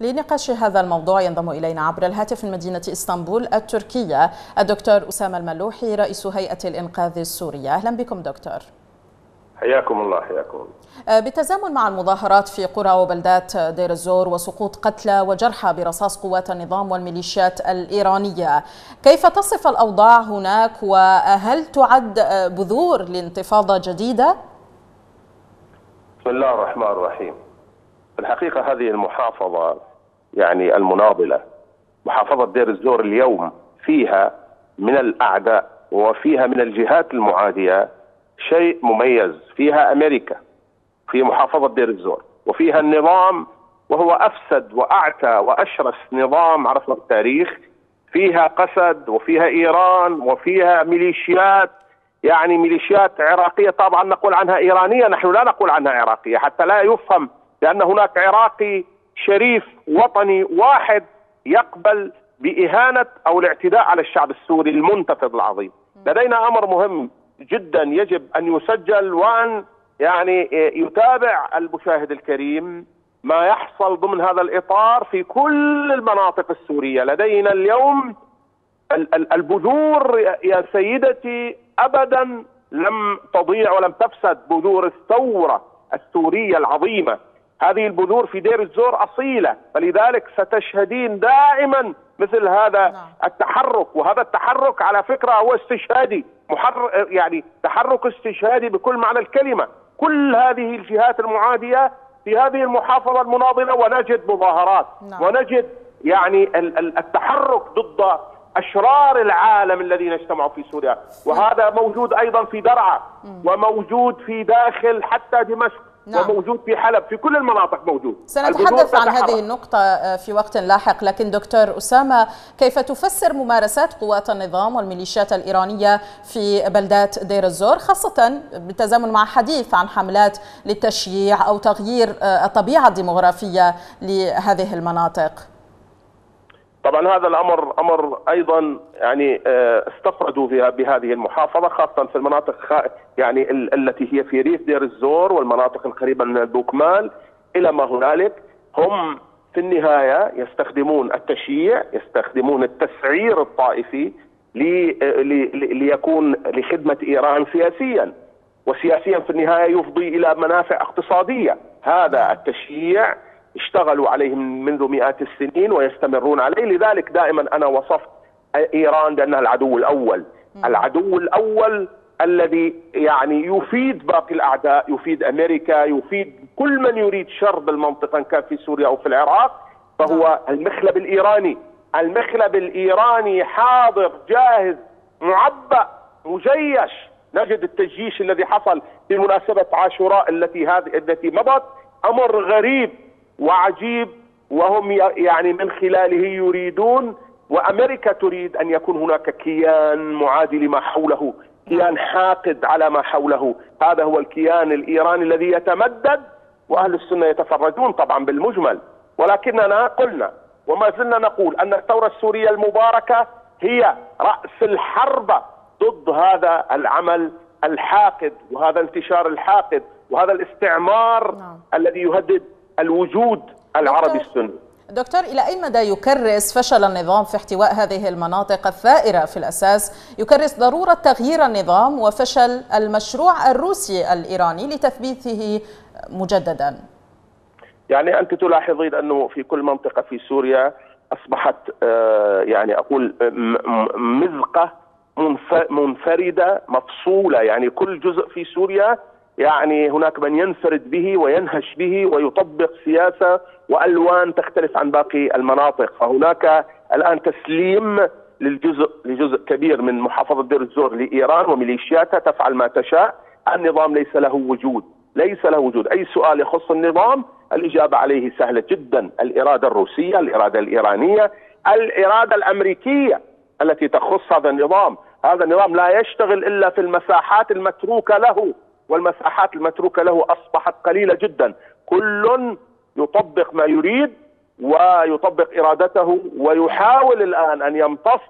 لنقاش هذا الموضوع ينضم إلينا عبر الهاتف من مدينة إسطنبول التركية الدكتور أسامة الملوحي رئيس هيئة الإنقاذ السورية. أهلا بكم دكتور. حياكم الله حياكم. الله بالتزامن مع المظاهرات في قرى وبلدات دير الزور وسقوط قتلى وجرحى برصاص قوات النظام والميليشيات الإيرانية. كيف تصف الأوضاع هناك؟ وهل تعد بذور لانتفاضة جديدة؟ بسم الله الرحمن الرحيم. الحقيقة هذه المحافظة يعني المناضلة. محافظة دير الزور اليوم فيها من الأعداء وفيها من الجهات المعادية شيء مميز. فيها أمريكا في محافظة دير الزور وفيها النظام وهو أفسد وأعتى وأشرس نظام عرفنا التاريخ. فيها قسد وفيها إيران وفيها ميليشيات يعني ميليشيات عراقية. طبعا نقول عنها إيرانية نحن لا نقول عنها عراقية حتى لا يفهم لأن هناك عراقي شريف وطني واحد يقبل بإهانة أو الاعتداء على الشعب السوري المنتفض العظيم. لدينا أمر مهم جدا يجب أن يسجل وأن يعني يتابع المشاهد الكريم ما يحصل ضمن هذا الإطار في كل المناطق السورية. لدينا اليوم البذور يا سيدتي أبدا لم تضيع ولم تفسد بذور الثورة السورية العظيمة. هذه البذور في دير الزور أصيلة فلذلك ستشهدين دائما مثل هذا التحرك وهذا التحرك على فكرة هو استشهادي محر يعني تحرك استشهادي بكل معنى الكلمة. كل هذه الجهات المعادية في هذه المحافظة المناضلة ونجد مظاهرات نعم. ونجد يعني التحرك ضد أشرار العالم الذين اجتمعوا في سوريا. وهذا موجود أيضا في درعا وموجود في داخل حتى دمشق. نعم. وموجود في حلب في كل المناطق موجود. سنتحدث عن هذه النقطة في وقت لاحق لكن دكتور أسامة كيف تفسر ممارسات قوات النظام والميليشيات الإيرانية في بلدات دير الزور خاصة بالتزامن مع حديث عن حملات للتشييع أو تغيير الطبيعة الديمغرافية لهذه المناطق؟ طبعا هذا الأمر أمر أيضا يعني استفردوا بهذه المحافظة خاصة في المناطق يعني التي هي في ريف دير الزور والمناطق القريبة من البوكمال. إلى ما هنالك هم في النهاية يستخدمون التشييع يستخدمون التسعير الطائفي لي ليكون لخدمة إيران سياسيا. وسياسيا في النهاية يفضي إلى منافع اقتصادية. هذا التشييع اشتغلوا عليه منذ مئات السنين ويستمرون عليه. لذلك دائما أنا وصفت إيران بأنها العدو الأول. م. العدو الأول الذي يعني يفيد باقي الأعداء يفيد أمريكا يفيد كل من يريد شر بالمنطقة إن كان في سوريا أو في العراق فهو المخلب الإيراني. المخلب الإيراني حاضر جاهز معبأ مجيش. نجد التجيش الذي حصل في مناسبة عاشوراء التي هذه التي مضت. أمر غريب. وعجيب وهم يعني من خلاله يريدون وأمريكا تريد أن يكون هناك كيان معادي لما حوله، كيان حاقد على ما حوله، هذا هو الكيان الإيراني الذي يتمدد وأهل السنة يتفرجون طبعا بالمجمل، ولكننا قلنا وما زلنا نقول أن الثورة السورية المباركة هي رأس الحرب ضد هذا العمل الحاقد وهذا انتشار الحاقد وهذا الاستعمار نعم. الذي يهدد الوجود العربي السني. دكتور إلى أي مدى يكرس فشل النظام في احتواء هذه المناطق الثائرة في الأساس؟ يكرس ضرورة تغيير النظام وفشل المشروع الروسي الإيراني لتثبيته مجددا. يعني أنت تلاحظين أنه في كل منطقة في سوريا أصبحت يعني أقول مزقة منفردة مفصولة. يعني كل جزء في سوريا يعني هناك من ينفرد به وينهش به ويطبق سياسة وألوان تختلف عن باقي المناطق. فهناك الآن تسليم للجزء لجزء كبير من محافظة دير الزور لإيران وميليشياتها تفعل ما تشاء. النظام ليس له وجود ليس له وجود. أي سؤال يخص النظام؟ الإجابة عليه سهلة جدا. الإرادة الروسية الإرادة الإيرانية الإرادة الأمريكية التي تخص هذا النظام. هذا النظام لا يشتغل إلا في المساحات المتروكة له. والمساحات المتروكة له أصبحت قليلة جدا. كل يطبق ما يريد ويطبق إرادته ويحاول الآن أن يمتص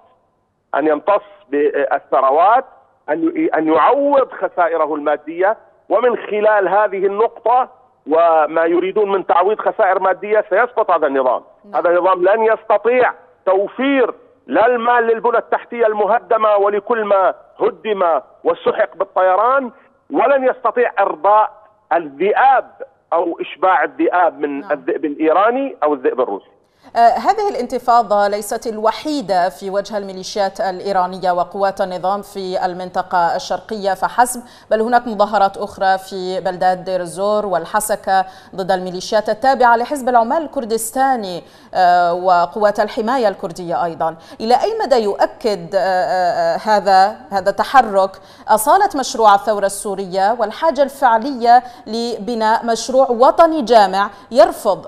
أن يمتص بالثروات أن أن يعوض خسائره المادية. ومن خلال هذه النقطة وما يريدون من تعويض خسائر مادية سيسقط هذا النظام، نعم. هذا النظام لن يستطيع توفير لا المال للبنى التحتية المهدمة ولكل ما هدم وسحق بالطيران ولن يستطيع إرضاء الذئاب أو إشباع الذئاب من نعم. الذئب الإيراني أو الذئب الروسي. آه، هذه الانتفاضة ليست الوحيدة في وجه الميليشيات الإيرانية وقوات النظام في المنطقة الشرقية فحسب بل هناك مظاهرات أخرى في بلدات دير الزور والحسكة ضد الميليشيات التابعة لحزب العمال الكردستاني آه، وقوات الحماية الكردية أيضا. إلى أي مدى يؤكد آه، هذا هذا التحرك أصالة مشروع الثورة السورية والحاجة الفعلية لبناء مشروع وطني جامع يرفض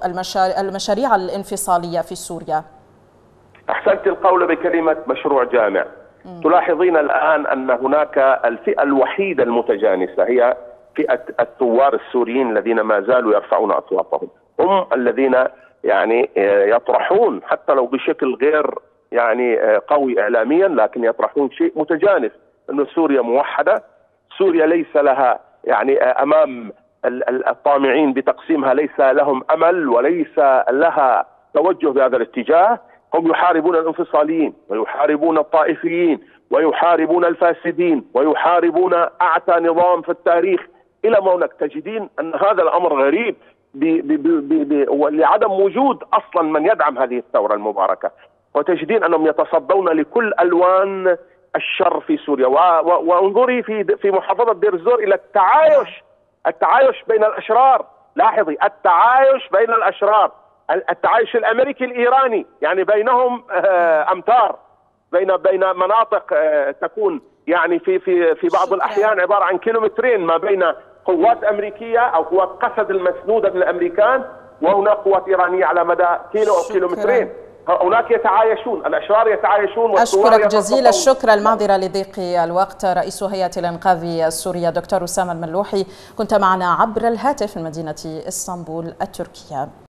المشاريع الانفصالية في سوريا. أحسنت القول بكلمة مشروع جامع. م. تلاحظين الآن أن هناك الفئة الوحيدة المتجانسة هي فئة الثوار السوريين الذين ما زالوا يرفعون أصواتهم. هم الذين يعني يطرحون حتى لو بشكل غير يعني قوي إعلاميا لكن يطرحون شيء متجانس أن سوريا موحدة. سوريا ليس لها يعني أمام الطامعين بتقسيمها ليس لهم أمل وليس لها توجه بهذا الاتجاه هم يحاربون الانفصاليين ويحاربون الطائفيين ويحاربون الفاسدين ويحاربون أعتى نظام في التاريخ. إلى ما هناك تجدين أن هذا الأمر غريب لعدم وجود أصلا من يدعم هذه الثورة المباركة. وتجدين أنهم يتصدون لكل ألوان الشر في سوريا. وانظري في في محافظة دير الزور إلى التعايش التعايش بين الأشرار. لاحظي التعايش بين الأشرار. التعايش الأمريكي الإيراني يعني بينهم أمتار. بين بين مناطق تكون يعني في في في بعض الأحيان عبارة عن كيلومترين ما بين قوات أمريكية أو قوات قسد المسنوده من الأمريكان وهناك قوات إيرانية على مدى كيلو أو كيلومترين. هناك يتعايشون الأشرار يتعايشون أشكرك جزيل الشكر المعذره لضيق الوقت رئيس هيئة الإنقاذ السورية دكتور أسامة الملوحي. كنت معنا عبر الهاتف من مدينة إسطنبول التركية.